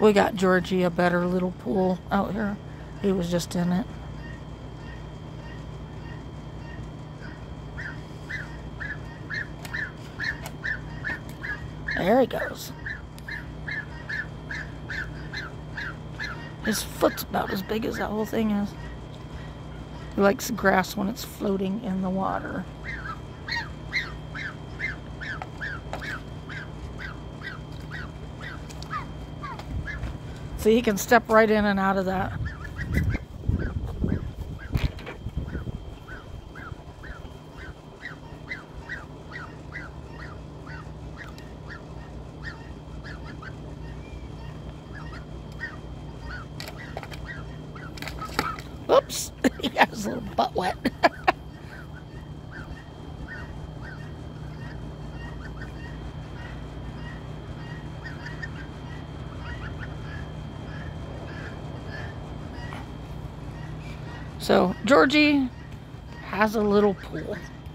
We got Georgie a better little pool out here. He was just in it. There he goes. His foot's about as big as that whole thing is. He likes grass when it's floating in the water. See, he can step right in and out of that. Oops, he got his little butt wet. so, Georgie has a little pool.